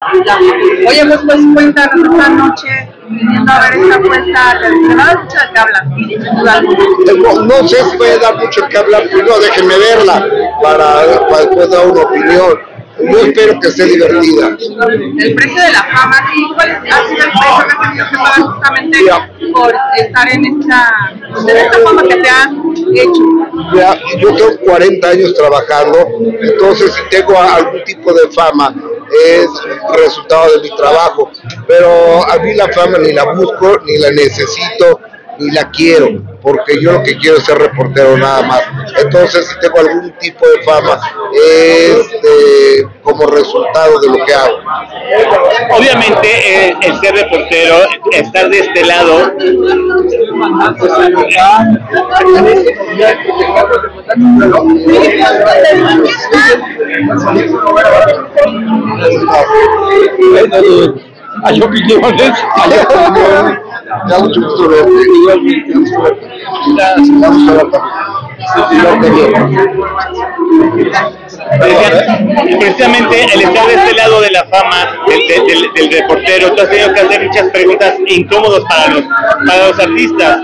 Oye, pues, pues cuéntanos esta noche, viniendo a ver esta apuesta, te va a dar mucho de qué hablar. No, no sé si puede dar mucho que hablar, primero déjenme verla para, para después dar una opinión. Yo espero que esté divertida. El precio de la fama, sí, ¿cuál ha sido el precio que has tenido que pagar justamente Mira. por estar en esta, en esta fama que te ha hecho? Yo tengo 40 años trabajando, entonces si tengo a- algún tipo de fama es resultado de mi trabajo, pero a mí la fama ni la busco, ni la necesito, ni la quiero, porque yo lo que quiero es ser reportero nada más. Entonces si tengo algún tipo de fama es de- como resultado de lo que hago. Obviamente, eh, el ser reportero, estar de este lado, Hay opiniones. Gusto verte. Me da mucho también. decía, precisamente el estar de este lado de la fama, del- del- del reportero, tú has tenido que hacer muchas preguntas incómodas para los, para los artistas.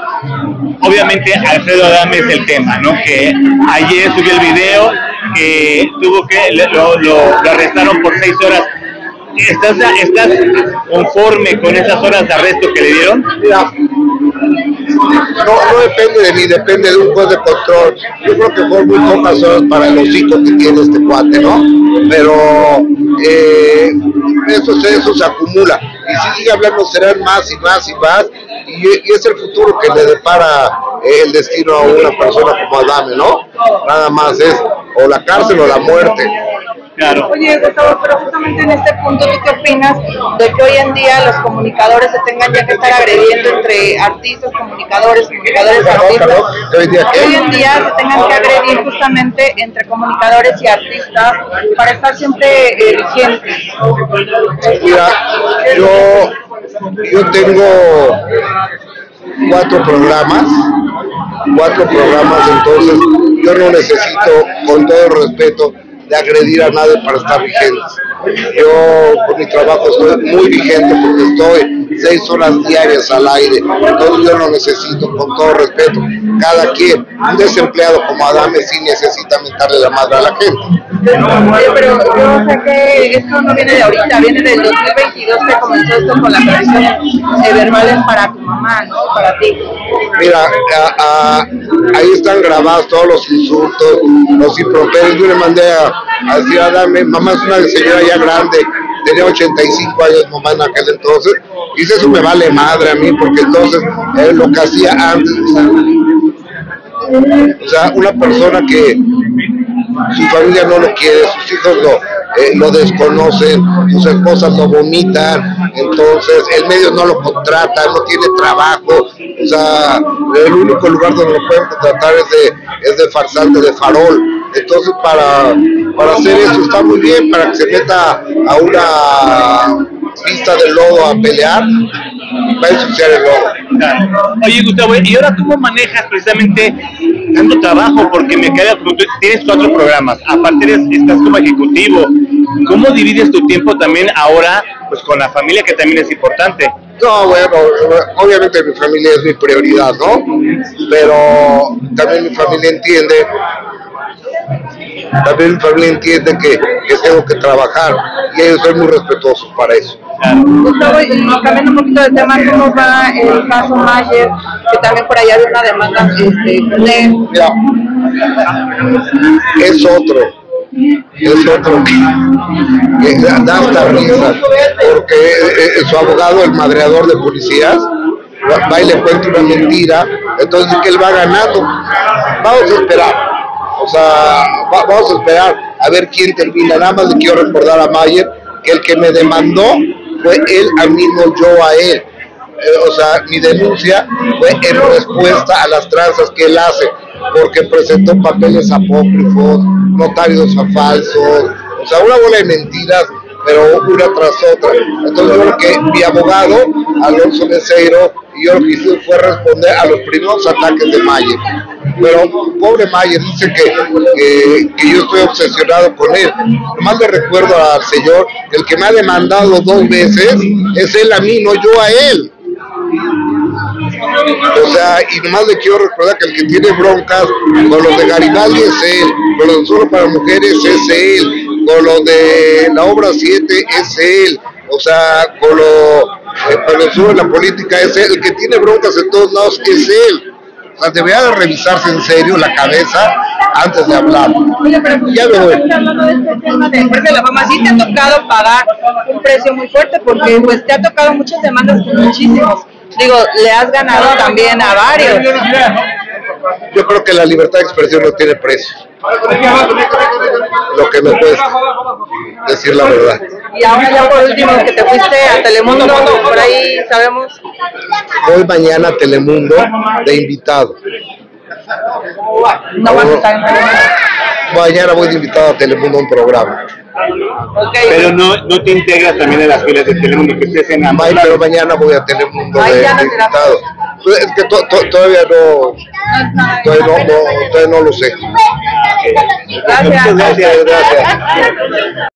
Obviamente, Alfredo Adame es el tema, ¿no? Que ayer subió el video, que tuvo que, lo, lo- lo arrestaron por seis horas. ¿Estás, ¿Estás conforme con esas horas de arresto que le dieron? No, no depende de mí, depende de un juez de control. Yo creo que fueron muy pocas horas para el hocico que tiene este cuate, ¿no? Pero eh, eso, eso se acumula. Y si sigue hablando, serán más y más y más. Y, y es el futuro que le depara eh, el destino a una persona como Adame, ¿no? Nada más es o la cárcel o la muerte. Claro. Oye, Gustavo, pero justamente en este punto, ¿tú qué opinas de que hoy en día los comunicadores se tengan ya que estar agrediendo entre artistas, comunicadores, comunicadores, artistas? ¿Qué hoy día hoy en día se tengan que agredir justamente entre comunicadores y artistas para estar siempre eh, vigentes. Mira, yo, yo tengo cuatro programas, cuatro programas, entonces yo no necesito, con todo respeto, de agredir a nadie para estar vigentes. Yo con mi trabajo estoy muy vigente porque estoy seis horas diarias al aire, entonces yo no necesito, con todo respeto, cada quien, un desempleado como Adame sí necesita mentarle la madre a la gente. Oye, pero yo sé que esto no viene de ahorita, viene del 2022 que comenzó esto con las agresiones verbales para tu mamá, ¿no? Para ti. Mira, a- a- ahí están grabados todos los insultos, los improperios. Yo le mandé a, a decir a Dame, mamá es una señora ya grande, tenía 85 años mamá en aquel entonces. Dice, eso me vale madre a mí, porque entonces eh, lo que hacía antes, o sea, o sea, una persona que su familia no lo quiere, sus hijos lo, eh, lo desconocen, sus esposas lo vomitan, entonces el medio no lo contrata, no tiene trabajo, o sea, el único lugar donde lo pueden contratar es de, es de farsante, de farol. Entonces para, para hacer eso está muy bien, para que se meta a una pista de lodo a pelear, va a ensuciar el lodo. Claro. Oye, Gustavo, ¿y ahora cómo manejas precisamente tanto trabajo? Porque me queda tienes cuatro programas, aparte eres- estás como ejecutivo. ¿Cómo divides tu tiempo también ahora, pues con la familia que también es importante? No, bueno, obviamente mi familia es mi prioridad, ¿no? Pero también mi familia entiende, también mi familia entiende que, que tengo que trabajar y ellos son muy respetuosos para eso. Gustavo, y cambiando un poquito de tema, ¿cómo va el caso Mayer? Que también por allá hay una demanda este. Mira, es otro, es otro que da hasta risa, porque eh, eh, su abogado, el madreador de policías, va y le cuenta una mentira, entonces que él va ganando. Vamos a esperar, o sea, va- vamos a esperar a ver quién termina. Nada más le quiero recordar a Mayer que el que me demandó fue él a mí, no yo a él. Eh, o sea, mi denuncia fue en respuesta a las tranzas que él hace, porque presentó papeles apócrifos, notarios a falsos, o sea, una bola de mentiras, pero una tras otra. Entonces yo creo que mi abogado, Alonso Meceiro, y yo lo que hice fue responder a los primeros ataques de Mayer. Pero pobre Mayer, dice que, que, yo estoy obsesionado con él. Nomás le recuerdo al señor, el que me ha demandado dos veces es él a mí, no yo a él. O sea, y nomás le quiero recordar que el que tiene broncas con los de Garibaldi es él, con los de Solo para Mujeres es él, con los de la obra 7 es él, o sea, con lo, eh, cuando sube la política es él, el que tiene broncas en todos lados es él. O sea, debería de revisarse en serio la cabeza antes de hablar. Oye, pero Ya me voy. hablando de este tema de precio de la fama, sí te ha tocado pagar un precio muy fuerte porque pues te ha tocado muchas demandas con muchísimos. Digo, le has ganado también a varios. Yo creo que la libertad de expresión no tiene precio. Lo que me cuesta decir la verdad. Y ahora ya por último que te fuiste a Telemundo, por ahí sabemos. Voy mañana a Telemundo de invitado. No vas a estar en Telemundo. Mañana voy de invitado a Telemundo a un programa. Pero no, no te integras también a las filas de Telemundo, que estés en ambos May, pero mañana voy a Telemundo de, invitado. Es que to- to- todavía no, todavía no, no- todavía no lo sé. Gracias. Muchas gracias. Gracias.